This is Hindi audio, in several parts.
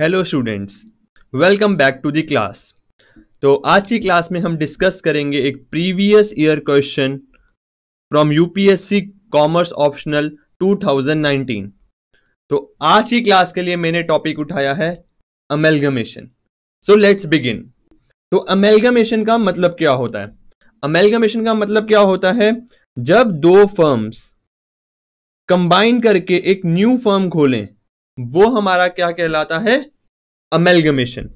Hello students welcome back to the class तो आज की क्लास में हम डिस्कस करेंगे एक previous year question from UPSC commerce optional 2019 तो आज की क्लास के लिए मैंने टॉपिक उठाया है अमेलगमेशन सो लेट्स बिगिन तो अमेलगमेशन का मतलब क्या होता है? अमेलगमेशन का मतलब क्या होता है? जब दो फर्म्स कंबाइन करके एक न्यू फर्म खोलें वो हमारा क्या कहलाता है? अमेलगमेशन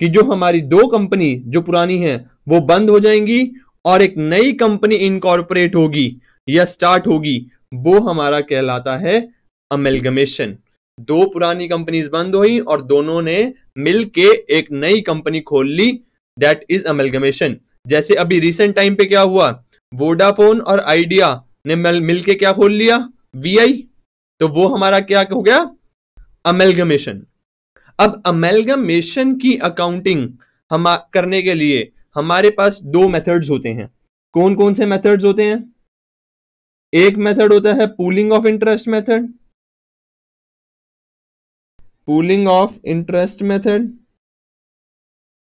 कि जो हमारी दो कंपनी जो पुरानी है, वो बंद हो जाएँगी और एक नई कंपनी इनकॉर्पोरेट होगी या स्टार्ट होगी, वो हमारा कहलाता है अमेलगमेशन दो पुरानी कंपनीज़ बंद हुई और दोनों ने मिलके एक नई कंपनी खोल ली दैट इज़ अमेलगमेशन जैसे अभी रिसेंट टाइम पे क्या हुआ? वोडाफोन और आइडिया ने मिलके क्या खोल लिया? वीआई तो वो हमारा क्या हो गया? अमेलगमेशन अब अमेलगमेशन की अकाउंटिंग हम करने के लिए हमारे पास दो मेथड्स होते हैं। कौन कौन से मेथड्स होते हैं? एक मेथड होता है pooling of interest method pooling of interest method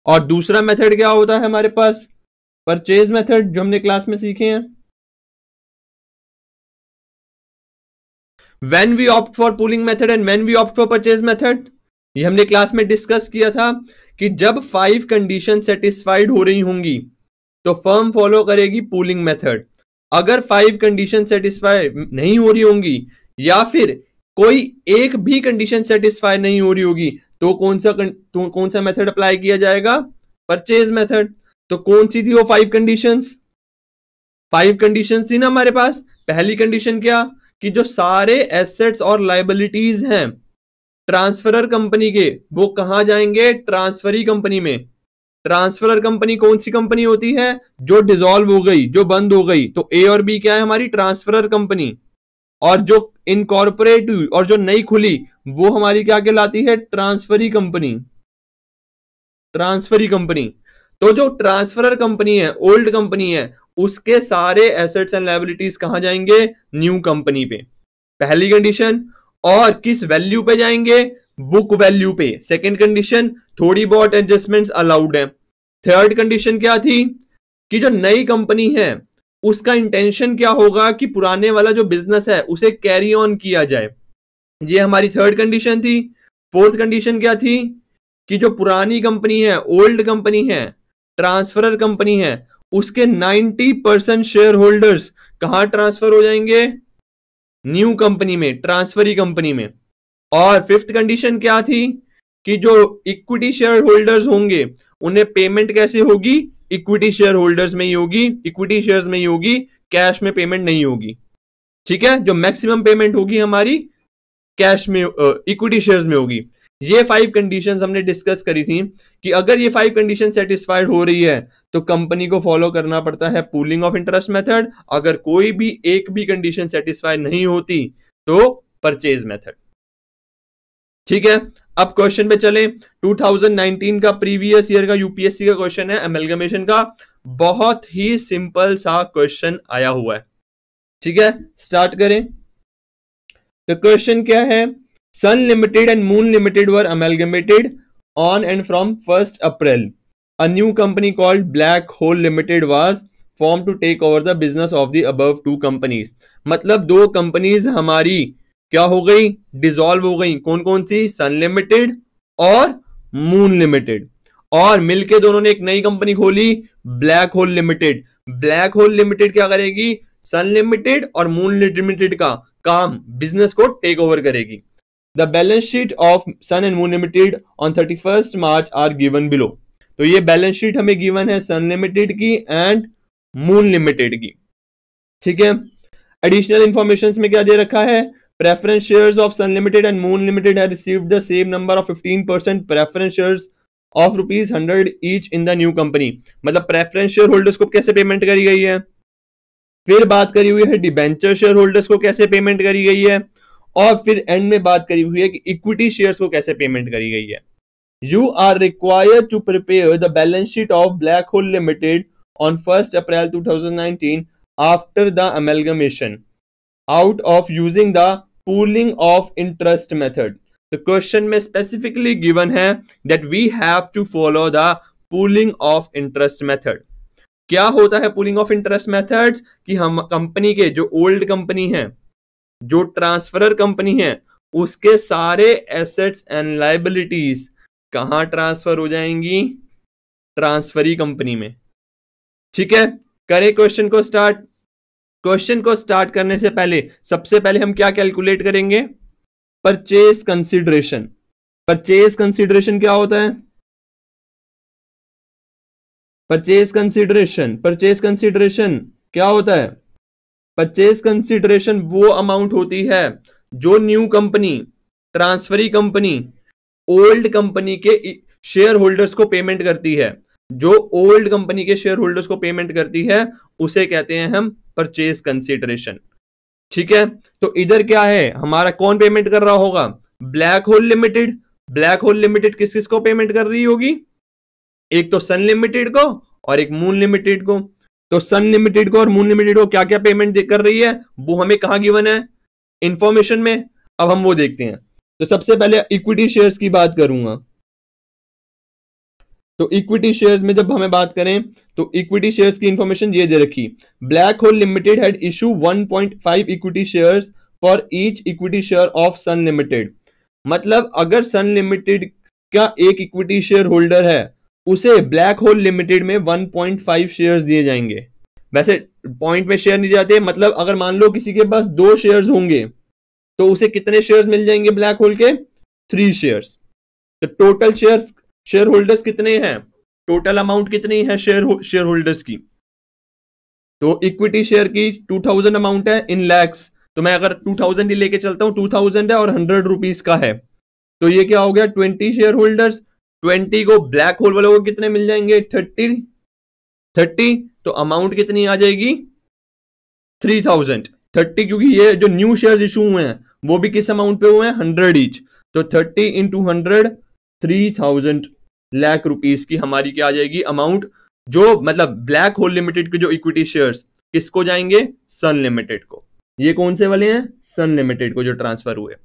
और दूसरा मेथड क्या होता है हमारे पास? परचेज मेथड जो हमने क्लास में सीखे हैं। When we opt for pooling method and when we opt for purchase method ये हमने क्लास में डिस्कस किया था कि जब फाइव कंडीशन सेटिस्फाइड हो रही होंगी तो फर्म फॉलो करेगी पूलिंग मेथड अगर फाइव कंडीशन सेटिस्फाई नहीं हो रही होंगी, या फिर कोई एक भी कंडीशन सेटिस्फाई नहीं हो रही होगी तो कौन सा तो कौन सा मेथड अप्लाई किया जाएगा? परचेज मेथड तो कौन सी थी वो फाइव कंडीशंस फाइव कंडीशंस थी ना हमारे पास. पहली कंडीशन क्या? कि जो सारे एसेट्स और लाइबिलिटीज हैं ट्रांसफरर कंपनी के, वो कहा जाएँगे? ट्रांसफरी कंपनी में। ट्रांसफरर कंपनी कौन सी कंपनी होती है? जो डिजोल्व हो गई, जो बंद हो गई। तो ए और बी क्या है हमारी? ट्रांसफरर कंपनी और जो इनकॉर्पोरेट और जो नई खुली, वो हमारी क्या कहलाती है? ट्रांसफरी कंपनी ट्रांसफरी कंपनी तो जो ट्रांसफरर कंपनी है ओल्ड कंपनी है उसके सारे एसेट्स एंड लाइबिलिटीज कहाँ जाएँगे? न्यू कंपनी पे। पहली कंडीशन और किस वैल्यू पे जाएँगे? बुक वैल्यू पे। सेकंड कंडीशन थोड़ी बहुत एडजस्टमेंट्स अलाउड है। थर्ड कंडीशन क्या थी? कि जो नई कंपनी है, उसका इंटेंशन क्या होगा कि पुराने वाला जो बिज़नेस है, उसे कैरी ऑन किया जाए। ये हमारी थर्ड कंडीशन थी। फोर्थ कंडीशन क्या थी? कि जो पुरानी कंपनी है ओल्ड कंपनी है ट्रांसफरर कंपनी है उसके 90 परसेंट शेयर होल्डर्स कहाँ ट्रांसफ़र हो जाएँगे? न्यू कंपनी में, ट्रांसफरी कंपनी में। और फिफ्थ कंडीशन क्या थी? कि जो इक्विटी शेयर होल्डर्स होंगे, उन्हें पेमेंट कैसे होगी? इक्विटी शेयर होल्डर्स में ही होगी, इक्विटी शेयर्स में ही होगी, कैश में पेमेंट नहीं होगी। ठीक है? जो मैक्सिमम पेमेंट होगी हमारी, कैश में इक्विटी शेयर्स में होगी। ये फाइव कंडीशंस हमने डिस्कस करी थी कि अगर ये फाइव कंडीशन सेटिस्फाइड हो रही है तो कंपनी को फॉलो करना पड़ता है पूलिंग ऑफ़ इंटरेस्ट मेथड अगर कोई भी एक भी कंडीशन सेटिस्फाइड नहीं होती तो परचेज मेथड ठीक है? अब क्वेश्चन पे चले। 2019 का प्रीवियस ईयर का यूपीएससी का क्वेश्चन है एमेलगमेशन का। बहुत ही सिंपल सा क्वेश्चन आया हुआ है। ठीक है? स्टार्ट करें। तो क्वेश्चन क्या है? Sun Limited and Moon Limited were amalgamated on and from first April A new company called Black Hole Limited was formed to take over the business of the above two companies. मतलब दो कंपनीज़ हमारी क्या हो गई? डिजोल्व हो गई। कौन कौन सी? सन लिमिटेड और मून लिमिटेड और मिलके दोनों ने एक नई कंपनी खोली Black Hole Limited Black Hole Limited क्या करेगी? सन लिमिटेड और मून लिमिटेड का काम बिज़नेस को टेक ओवर करेगी। The balance sheet of Sun and Moon Limited on thirty first March are given below तो ये बैलेंस शीट हमें गिवन है सन लिमिटेड की एंड मून लिमिटेड की। ठीक है? एडिशनल इंफॉर्मेशन में क्या दे रखा है? Preference shares of Sun Limited and Moon Limited have received the same number of 15 percent preference shares of rupees hundred each in the new company मतलब प्रेफरेंस शेयर होल्डर्स को कैसे पेमेंट करी गई है? फिर बात करी हुई है डिबेंचर शेयर होल्डर्स को कैसे पेमेंट करी गई है? और फिर एंड में बात करी हुई है कि इक्विटी शेयर को कैसे पेमेंट करी गई है। You are required to prepare the balance sheet of Black Hole Limited on first April 2019 after the amalgamation out of using the pooling of interest method question में स्पेसिफिकली गिवन है that we have to follow the pooling of interest method क्या होता है पूलिंग ऑफ़ इंटरेस्ट मेथड्स कि हम कंपनी के जो ओल्ड कंपनी है जो ट्रांसफरर कंपनी है, उसके सारे एसेट्स एंड लाइबिलिटीज कहाँ ट्रांसफ़र हो जाएँगी? ट्रांसफरी कंपनी में। ठीक है? करें क्वेश्चन को स्टार्ट क्वेश्चन को स्टार्ट करने से पहले, सबसे पहले हम क्या कैलकुलेट करेंगे? परचेज कंसिडरेशन परचेज कंसिडरेशन क्या होता है? परचेज कंसिडरेशन परचेज कंसिडरेशन क्या होता है? परचेज कंसिडरेशन वो अमाउंट होती है जो new company transferee company old company के शेयर होल्डर्स को पेमेंट करती है। जो ओल्ड कंपनी के शेयर होल्डर्स को पेमेंट करती है, उसे कहते हैं हम परचेज कंसिडरेशन ठीक है? तो इधर क्या है? हमारा कौन पेमेंट कर रहा होगा? Black Hole Limited Black Hole Limited किस किस को पेमेंट कर रही होगी? एक तो सन लिमिटेड को और एक मून लिमिटेड को। तो सन लिमिटेड को और मून लिमिटेड को क्या क्या पेमेंट कर रही है? वो हमें कहा गिवन है? इंफॉर्मेशन में। अब हम वो देखते हैं। तो सबसे पहले इक्विटी शेयर्स की बात करूँगा। तो इक्विटी शेयर्स में जब हमें बात करें तो इक्विटी शेयर्स की इंफॉर्मेशन ये दे रखी। Black Hole Limited had issue 1.5 equity shares for each equity share of Sun Limited मतलब अगर सन लिमिटेड का एक इक्विटी शेयर होल्डर है उसे ब्लैक होल लिमिटेड में 1.5 शेयर्स दिए जाएँगे। वैसे पॉइंट में शेयर नहीं जाते मतलब अगर मान लो किसी के पास दो शेयर्स होंगे तो उसे कितने शेयर्स मिल जाएँगे ब्लैक होल के? थ्री शेयर्स तो टोटल शेयर्स शेयर होल्डर्स कितने हैं? टोटल अमाउंट कितनी है शेयर शेयर होल्डर्स की? तो इक्विटी शेयर की 2000 अमाउंट है इन लैक्स तो मैं अगर 2000 ही लेके चलता हूँ 2000 है और हंड्रेड रुपीज़ का है। तो ये क्या हो गया? 20 शेयर होल्डर्स 20 को ब्लैक होल वालों को कितने मिल जाएँगे? 30 30 तो अमाउंट कितनी आ जाएगी? 3000 30 क्योंकि ये जो न्यू शेयर इशू हुए हैं, वो भी किस अमाउंट पे हुए हैं? हंड्रेड ईच तो 30 into hundred three thousand lakh rupees की हमारी क्या आ जाएगी? अमाउंट जो मतलब ब्लैक होल लिमिटेड के जो इक्विटी शेयर्स किसको जाएँगे? सन लिमिटेड को। ये कौन से वाले हैं? सन लिमिटेड को जो ट्रांसफ़र हुए।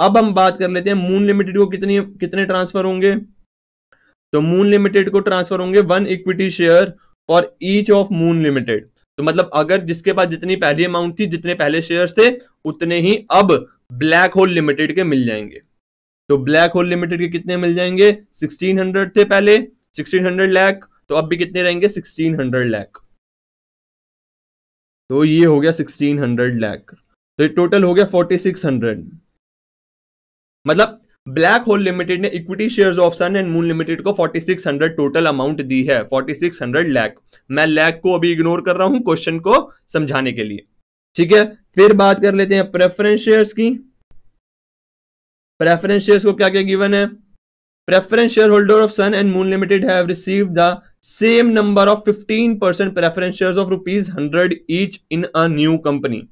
अब हम बात कर लेते हैं मून लिमिटेड को कितनी, कितने ट्रांसफ़र होंगे? तो मून लिमिटेड को ट्रांसफ़र होंगे one equity share for each of Moon Limited तो मतलब अगर जिसके पास जितनी पहली अमाउंट थी, जितने पहले शेयर्स थे, उतने ही अब ब्लैक होल लिमिटेड के मिल जाएँगे। तो ब्लैक होल लिमिटेड के कितने मिल जाएँगे? 1600 थे पहले 1600 लाख तो अब भी कितने रहेंगे? 1600 लाख तो ये हो गया 1600 लाख तो ये टोटल हो गया 4600 मतलब ब्लैक होल लिमिटेड ने equity shares of Sun and Moon Limited को 4600 टोटल अमाउंट दी है 4600 लाख मैं लैख को अभी इग्नोर कर रहा हूँ क्वेश्चन को समझाने के लिए। ठीक है? फिर बात कर लेते हैं प्रेफरेंस शेयर्स की। प्रेफरेंस शेयर्स को क्या क्या गिवन है? Preference shareholder of Sun and Moon Limited have the same number of 15 percent preference shares of rupees hundred each in a new company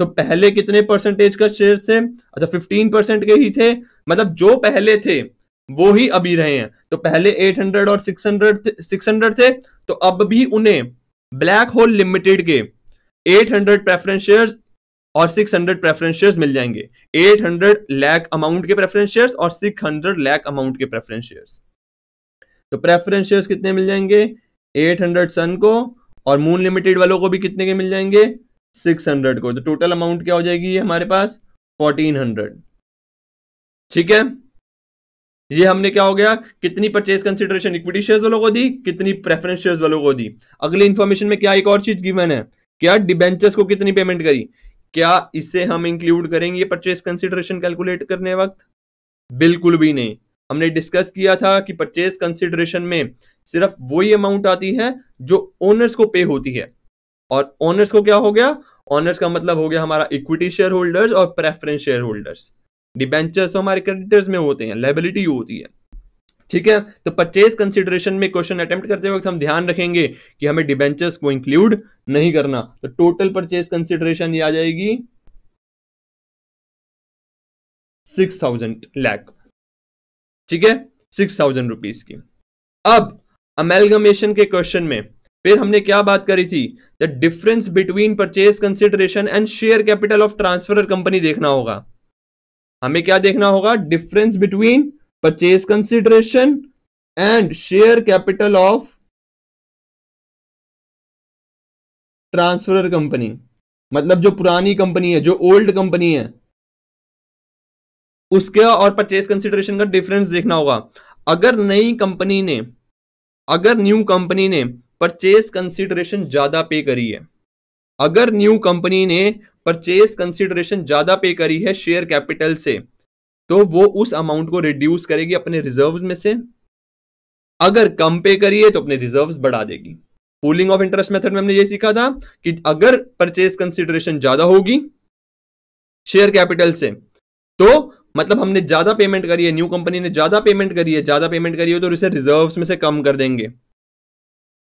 तो पहले कितने परसेंटेज का शेयर थे? अच्छा 15 परसेंट के ही थे। मतलब जो पहले थे वो ही अभी रहे हैं। तो पहले 800 और 600 थे, 600 थे। तो अब भी उन्हें ब्लैक होल लिमिटेड के 800 प्रेफरेंस शेयर्स और 600 प्रेफरेंस शेयर्स मिल जाएँगे। 800 लैक अमाउंट के प्रेफरेंस शेयर्स और 600 लैक अमाउंट के प्रेफरेंस शेयर्स तो प्रेफरेंस शेयर्स कितने मिल जाएँगे? 800 सन को और मून लिमिटेड वालों को भी कितने के मिल जाएँगे? 600 को। तो टोटल अमाउंट क्या हो जाएगी हमारे पास? 1400 ठीक है? ये हमने क्या हो गया? कितनी परचेज कंसिडरेशन इक्विटी शेयर्स वालों को दी? कितनी प्रेफरेंस शेयर्स वालों को दी? अगली इंफॉर्मेशन में क्या एक और चीज़ गिवन है? क्या डिबेंचर्स को कितनी पेमेंट करी? क्या इसे हम इंक्लूड करेंगे परचेज कंसिडरेशन कैलकुलेट करने वक्त? बिल्कुल भी नहीं। हमने डिस्कस किया था कि परचेज कंसिडरेशन में सिर्फ़ वही अमाउंट आती है जो ओनर्स को पे होती है। और ओनर्स को क्या हो गया? ऑनर्स का मतलब हो गया हमारा इक्विटी शेयर होल्डर्स और प्रेफरेंस शेयर होल्डर्स डिबेंचर्स तो हमारे क्रेडिटर्स में होते हैं लाइबिलिटी होती है। ठीक है? तो परचेज कंसिडरेशन में क्वेश्चन अटेम्प्ट करते वक्त हम ध्यान रखेंगे कि हमें डिबेंचर्स को इंक्लूड नहीं करना। तो टोटल परचेज कंसिडरेशन ये आ जाएगी सिक्स थाउज़ेंड लैख ठीक है? सिक्स थाउज़ेंड रुपीज़ की। अब अमेलगमेशन के क्वेश्चन में फिर हमने क्या बात करी थी? The difference between purchase consideration and share capital of transfer company देखना होगा। हमें क्या देखना होगा? Difference between purchase consideration and share capital of transfer company मतलब जो पुरानी कंपनी है, जो ओल्ड कंपनी है, उसके और परचेज कंसिडरेशन का डिफरेंस देखना होगा। अगर नई कंपनी ने, अगर न्यू कंपनी ने परचेज कंसिडरेशन ज़्यादा पे करी है। अगर न्यू कंपनी ने परचेज कंसिडरेशन ज़्यादा पे करी है शेयर कैपिटल से तो वो उस अमाउंट को रिड्यूस करेगी अपने रिज़र्व में से। अगर कम पे करिए तो अपने रिज़र्व बढ़ा देगी। पूलिंग ऑफ़ इंटरेस्ट मेथड में हमने ये सीखा था कि अगर परचेज कंसिडरेशन ज़्यादा होगी शेयर कैपिटल से तो मतलब हमने ज़्यादा पेमेंट करी है न्यू कंपनी ने ज़्यादा पेमेंट करी है, ज़्यादा पेमेंट करी है तो इसे रिजर्व्स में से कम कर देंगे।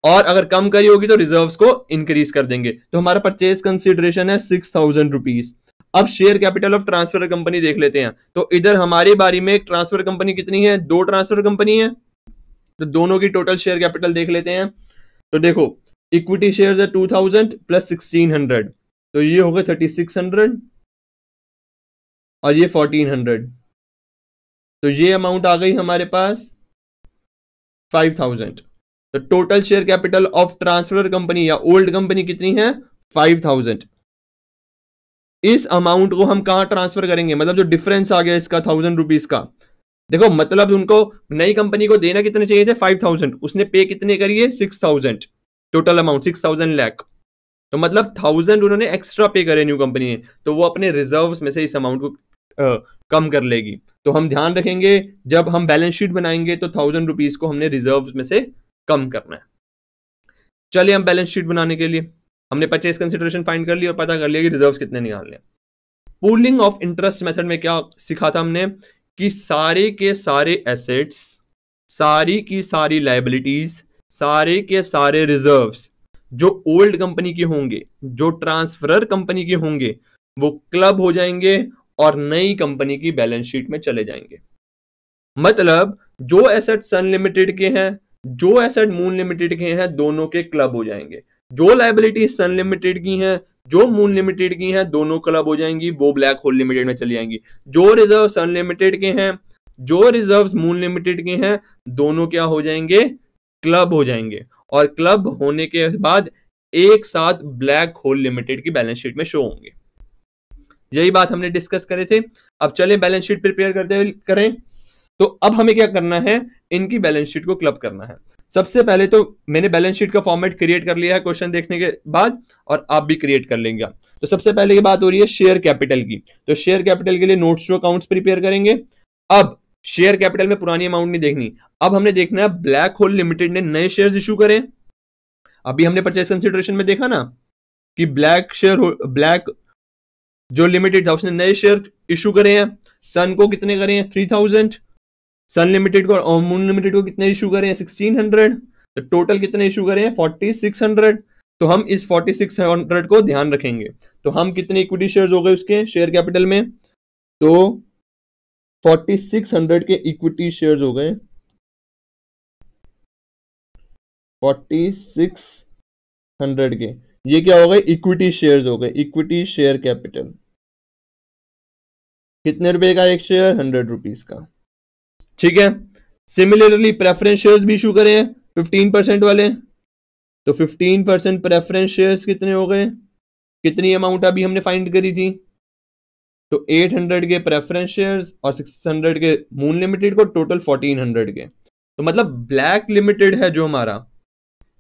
और अगर कम करी होगी तो रिज़र्व को इंक्रीज कर देंगे। तो हमारा परचेज कंसिडरेशन है सिक्स थाउज़ेंड रुपीज़ अब share capital of transfer company देख लेते हैं। तो इधर हमारी बारी में एक ट्रांसफ़र कंपनी कितनी है? दो ट्रांसफ़र कंपनी है। तो दोनों की टोटल शेयर कैपिटल देख लेते हैं। तो देखो इक्विटी शेयर है two thousand plus sixteen hundred तो ये हो गए थर्टी सिक्स हंड्रेड और ये फोर्टीन हंड्रेड तो ये अमाउंट आ गई हमारे पास फाइव थाउज़ेंड तो total share capital of transfer company या ओल्ड कंपनी कितनी है? फाइव थाउज़ेंड इस अमाउंट को हम कहाँ ट्रांसफ़र करेंगे? मतलब जो डिफरेंस आ गया इसका थाउज़ेंड रुपीज़ का। देखो मतलब उनको नई कंपनी को देना कितने चाहिए थे? फाइव थाउज़ेंड उसने पे कितने करिए six thousand total amount six thousand lakh तो मतलब थाउज़ेंड उन्होंने एक्स्ट्रा पे करे न्यू कंपनी ने तो वो अपने रिज़र्व में से इस अमाउंट को आ, कम कर लेगी। तो हम ध्यान रखेंगे जब हम बैलेंस शीट बनाएँगे तो थाउज़ेंड रुपीज़ को हमने रिज़र्व में से कम करना है। चलिए हम बैलेंस शीट बनाने के लिए। हमने परचेज कंसिडरेशन फाइंड कर लिया और पता कर लिया कि रिज़र्व कितने निकालने पूलिंग ऑफ़ इंटरेस्ट मेथड में क्या सिखा था हमने? कि सारे के सारे एसेट्स सारी की सारी लाइबिलिटीज सारे के सारे रिजर्व्स जो ओल्ड कंपनी के होंगे, जो ट्रांसफरर कंपनी के होंगे, वो क्लब हो जाएँगे और नई कंपनी की बैलेंस शीट में चले जाएँगे। मतलब जो एसेट्स अनलिमिटेड के हैं जो एसेट मून लिमिटेड के हैं, दोनों के क्लब हो जाएँगे। जो लाइबिलिटी सन लिमिटेड की हैं, जो मून लिमिटेड की हैं, दोनों क्लब हो जाएँगी, वो ब्लैक होल लिमिटेड में चली जाएँगी जो रिज़र्व सन लिमिटेड के हैं, जो रिज़र्व मून लिमिटेड के हैं, दोनों क्या हो जाएँगे क्लब हो जाएँगे। और क्लब होने के बाद एक साथ ब्लैक होल लिमिटेड की बैलेंस शीट में शो होंगे। यही बात हमने डिस्कस करे थे। अब चले बैलेंस शीट प्रिपेयर करते करें। तो अब हमें क्या करना है? इनकी बैलेंस शीट को क्लब करना है। सबसे पहले तो मैंने बैलेंस शीट का फॉर्मेट क्रिएट कर लिया है क्वेश्चन देखने के बाद और आप भी क्रिएट कर लेंगे। तो सबसे पहले की बात हो रही है शेयर कैपिटल की। तो शेयर कैपिटल के लिए नोट्स टू अकाउंट्स प्रिपेयर करेंगे। अब शेयर कैपिटल में पुरानी अमाउंट नहीं देखनी। अब हमने देखना है ब्लैक होल लिमिटेड ने नए शेयर इशू करे। अभी हमने परचेस कंसिडरेशन में देखा ना कि ब्लैक शेयर ब्लैक जो लिमिटेड था, उसने नए शेयर इशू करे हैं। सन को कितने करे थ्री थाउज़ेंड सन लिमिटेड को मून लिमिटेड को कितने इशू करें सिक्सटीन हंड्रेड तो टोटल कितने इशू करें फोर्टी सिक्स हंड्रेड तो हम इस फोर्टी सिक्स हंड्रेड को ध्यान रखेंगे। तो हम कितने इक्विटी शेयर हो गए उसके शेयर कैपिटल में? तो फोर्टी सिक्स हंड्रेड के इक्विटी शेयर हो गए। फोर्टी सिक्स हंड्रेड के। ये क्या हो गए? इक्विटी शेयर्स हो गए। इक्विटी शेयर कैपिटल कितने रुपए का एक शेयर हंड्रेड रुपीज़ का। ठीक है? सिमिलरली प्रेफरेंस शेयर्स भी इशू करें फिफ्टीन परसेंट वाले। तो फिफ्टीन परसेंट प्रेफरेंस शेयर्स कितने हो गए? कितनी अमाउंट अभी हमने फाइंड करी थी? तो 800 के प्रेफरेंस शेयर्स और 600 के मून लिमिटेड को टोटल 1400 के। तो मतलब ब्लैक लिमिटेड है जो हमारा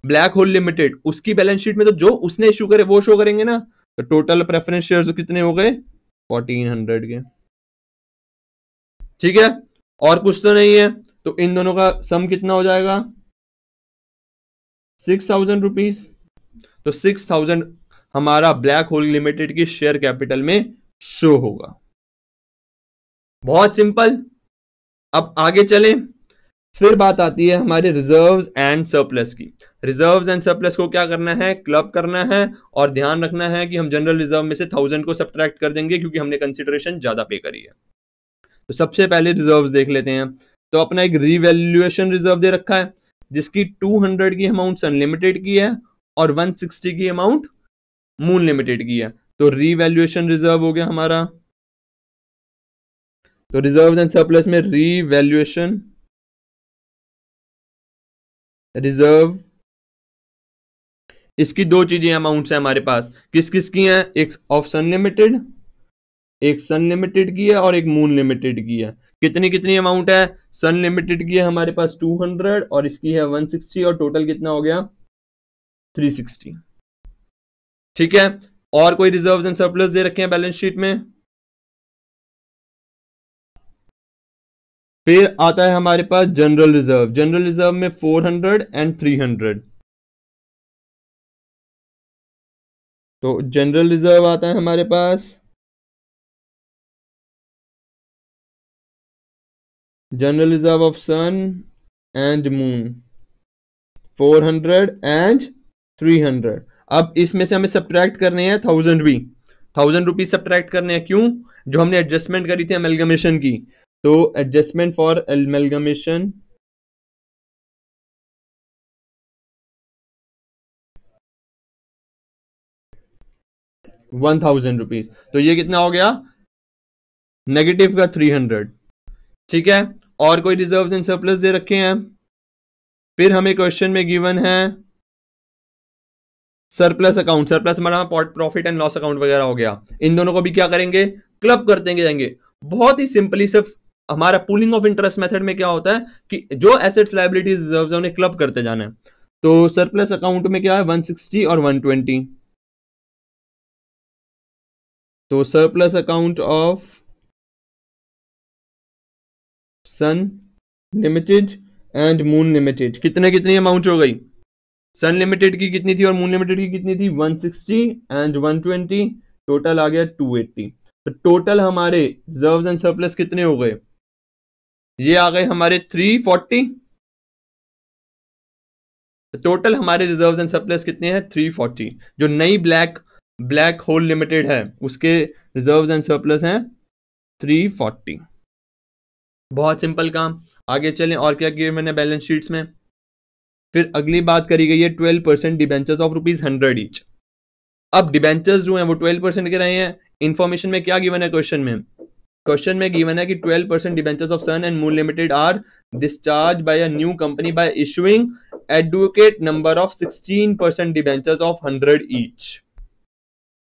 ब्लैक होल लिमिटेड उसकी बैलेंस शीट में तो जो उसने इशू करे, वो शो करेंगे ना? तो टोटल प्रेफरेंस शेयर्स कितने हो गए? 1400 के। ठीक है? और कुछ तो नहीं है तो इन दोनों का सम कितना हो जाएगा? सिक्स थाउज़ेंड रुपीज़ तो सिक्स थाउज़ेंड हमारा ब्लैक होल लिमिटेड की शेयर कैपिटल में शो होगा। बहुत सिंपल अब आगे चले। फिर बात आती है हमारे रिजर्व्स एंड सरप्लस की। रिजर्व्स एंड सरप्लस को क्या करना है? क्लब करना है और ध्यान रखना है कि हम जनरल रिज़र्व में से थाउज़ेंड को सब्ट्रैक्ट कर देंगे क्योंकि हमने कंसिडरेशन ज़्यादा पे करी है। तो सबसे पहले रिज़र्व देख लेते हैं। तो अपना एक रिवेल्युएशन रिज़र्व दे रखा है, जिसकी 200 की अमाउंट अनलिमिटेड की है और 160 की अमाउंट मून लिमिटेड की है। तो रिवेल्युएशन रिज़र्व हो गया हमारा। तो रिज़र्व एंड सरप्लस में रीवैल्यूएशन रिज़र्व इसकी दो चीज़ें अमाउंट्स हैं हमारे पास। किस किस की हैं? एक ऑफ़ सन लिमिटेड एक सन लिमिटेड की है और एक मून लिमिटेड की है। कितनी कितनी अमाउंट है? सन लिमिटेड की है हमारे पास 200 और इसकी है 160 और टोटल कितना हो गया? 360 ठीक है? और कोई रिज़र्व एंड सरप्लस दे रखे हैं बैलेंस शीट में? फिर आता है हमारे पास जनरल रिज़र्व जनरल रिज़र्व में 400 एंड 300 तो जनरल रिज़र्व आता है हमारे पास reserve of Sun and Moon 400 and 300 अब इसमें से हमें सब्ट्रैक्ट करने हैं थाउज़ेंड भी। थाउज़ेंड रुपीज़ सब्ट्रैक्ट करने हैं क्यों? जो हमने एडजस्टमेंट करी थी अमेलगमेशन की। तो adjustment for amalgamation one thousand rupees तो ये कितना हो गया? नेगेटिव का थ्री हंड्रेड ठीक है? और कोई रिज़र्व एंड सरप्लस दे रखे हैं? फिर हमें क्वेश्चन में गिवन है सरप्लस अकाउंट सरप्लस हमारा प्रॉफिट एंड लॉस अकाउंट वगैरह हो गया। इन दोनों को भी क्या करेंगे? क्लब करते जाएँगे। बहुत ही सिंपली सिर्फ़ हमारा पुलिंग ऑफ़ इंटरेस्ट मेथड में क्या होता है कि जो एसेट्स लाइबिलिटीज रिज़र्व है, उन्हें क्लब करते जाना है। तो सरप्लस अकाउंट में क्या है? 160 और 120 तो surplus account of Sun Limited and Moon Limited कितने कितनी अमाउंट हो गई? सन लिमिटेड की कितनी थी और मून लिमिटेड की कितनी थी? 160 एंड 120 टोटल आ गया 280 तो टोटल हमारे रिज़र्व एंड सरप्लस कितने हो गए? ये आ गए हमारे 340 टोटल हमारे रिज़र्व एंड सरप्लस कितने हैं? 340 जो नई ब्लैक ब्लैक होल लिमिटेड है, उसके रिज़र्व एंड सरप्लस हैं 340 बहुत सिंपल काम। आगे चलें, और क्या किया मैंने बैलेंस शीट्स में? फिर अगली बात करी गई है twelve percent debentures of rupees hundred each. अब डिबेंचर्स जो हैं, वो ट्वेल्व परसेंट के रहे हैं। इन्फॉर्मेशन में क्या गिवन है क्वेश्चन में? क्वेश्चन में गिवन है कि 12 percent debentures of Sun and Moon Limited are discharge by a new company by issuing advocate number of 16 percent debentures of 100 each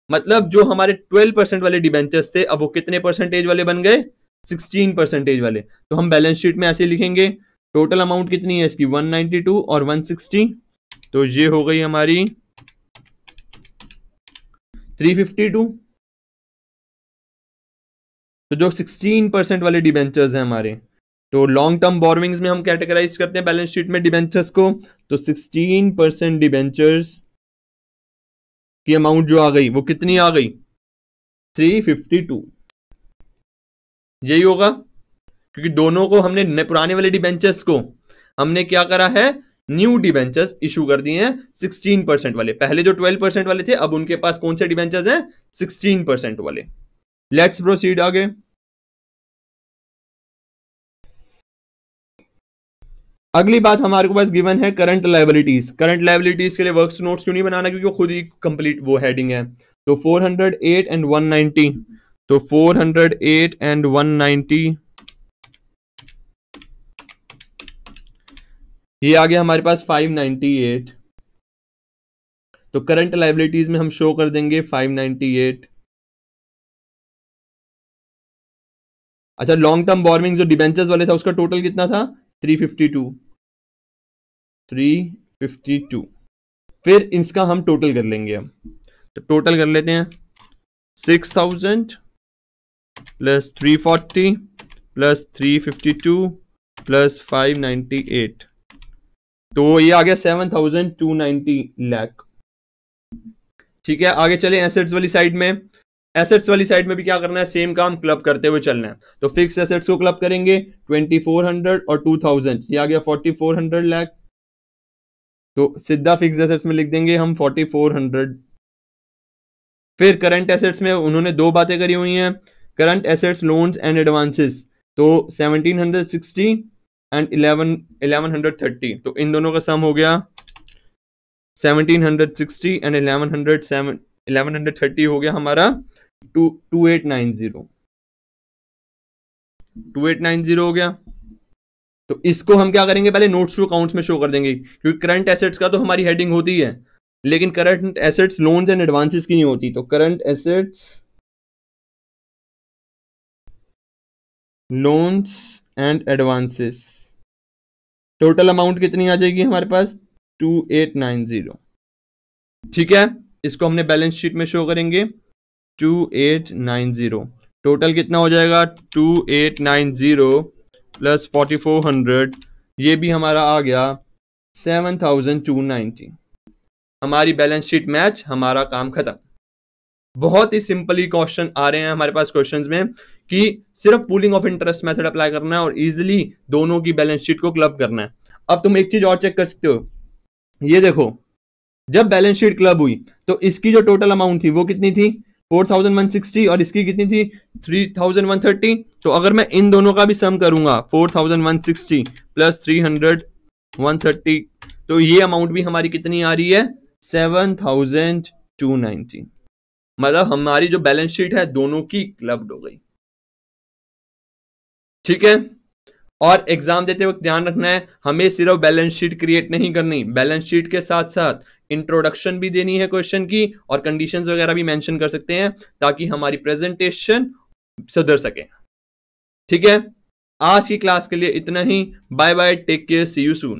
मतलब जो हमारे 12 परसेंट वाले डिबेंचर्स थे, अब वो कितने परसेंटेज वाले बन गए? सिक्सटीन परसेंटेज वाले। तो हम बैलेंस शीट में ऐसे लिखेंगे टोटल अमाउंट कितनी है इसकी? 192 और 160 तो ये हो गई हमारी 352 तो जो 16 परसेंट वाले डिबेंचर्स हैं हमारे तो लॉन्ग टर्म बोरविंग्स में हम कैटेगराइज करते हैं बैलेंस शीट में डिबेंचर्स को। तो 16 परसेंट डिबेंचर्स की अमाउंट जो आ गई, वो कितनी आ गई? 352 यही होगा। क्योंकि दोनों को हमने पुराने वाले डिबेंचर्स को, हमने क्या करा है? न्यू डिबेंचर्स इशू कर दिए हैं 16 परसेंट वाले। पहले जो 12 परसेंट वाले थे, अब उनके पास कौन से डिबेंचर्स हैं? 16 परसेंट वाले। लेट्स प्रोसीड आगे। अगली बात हमारे पास गिवन है करंट लाइबिलिटीज करंट लाइबिलिटीज के लिए वर्क नोट्स क्यों नहीं बनाना? क्योंकि खुद ही कंप्लीट वो हेडिंग है। तो 408 एंड 190 तो 408 एंड 190 ये आ गया हमारे पास 598 तो करंट लाइबिलिटीज में हम शो कर देंगे 598 अच्छा लॉन्ग टर्म बॉर्मिंग जो डिबेंचर्स वाले था, उसका टोटल कितना था? 352 352 फिर इसका हम टोटल कर लेंगे अब। तो टोटल कर लेते हैं। Six thousand plus three forty plus three fifty two plus five ninety eight तो ये आ गया seven thousand two ninety lakh ठीक है, आगे चले एसेट्स वाली साइड में. एसेट्स वाली साइड में भी क्या करना है? सेम काम क्लब करते हुए चलना है. तो फिक्स एसेट्स को क्लब करेंगे ट्वेंटी फोर हंड्रेड और टू थाउज़ेंड ये आ गया फोर्टी फोर हंड्रेड लैख तो सीधा फिक्स एसेट्स में लिख देंगे हम फोर्टी फोर हंड्रेड फिर करंट एसेट्स में उन्होंने दो बातें करी हुई हैं. Current assets loans and advances तो 1760 एंड 11 1130 तो इन दोनों का सम हो गया 1760 एंड 1107 1130 हो गया हमारा two two eight nine zero two eight nine zero हो गया। तो इसको हम क्या करेंगे? पहले नोट्स टू अकाउंट्स में शो कर देंगे, क्योंकि करंट एसेट्स का तो हमारी हेडिंग होती है, लेकिन current assets loans and advances की नहीं होती। तो current assets loans and advances total amount कितनी आ जाएगी हमारे पास? टू एट नाइन ज़ीरो ठीक है? इसको हमने बैलेंस शीट में शो करेंगे। Two eight nine zero total कितना हो जाएगा? Two eight nine zero plus forty four hundred ये भी हमारा आ गया सेवन थाउज़ेंड टू नाइनटी हमारी बैलेंस शीट मैच हमारा काम खत्म। बहुत ही सिंपली क्वेश्चन आ रहे हैं हमारे पास क्वेश्चंस में। कि सिर्फ़ pooling of interest method apply करना है और इजिली दोनों की बैलेंस शीट को क्लब करना है। अब तुम एक चीज़ और चेक कर सकते हो। ये देखो, जब बैलेंस शीट क्लब हुई तो इसकी जो टोटल अमाउंट थी, वो कितनी थी? फोर थाउज़ेंड वन सिक्सटी और इसकी कितनी थी? थ्री थाउज़ेंड वन थर्टी तो अगर मैं इन दोनों का भी सम करूँगा four thousand one sixty plus three hundred one thirty तो ये अमाउंट भी हमारी कितनी आ रही है? सेवन थाउज़ेंड टू नाइनटी मतलब हमारी जो बैलेंस शीट है, दोनों की क्लब्ड हो गई। ठीक है? और एग्ज़ाम देते वक्त ध्यान रखना है, हमें सिर्फ़ बैलेंस शीट क्रिएट नहीं करनी। बैलेंस शीट के साथ साथ इंट्रोडक्शन भी देनी है क्वेश्चन की और कंडीशंस वगैरह भी मेंशन कर सकते हैं ताकि हमारी प्रेजेंटेशन सुधर सके। ठीक है? आज की क्लास के लिए इतना ही। Bye bye take care see you soon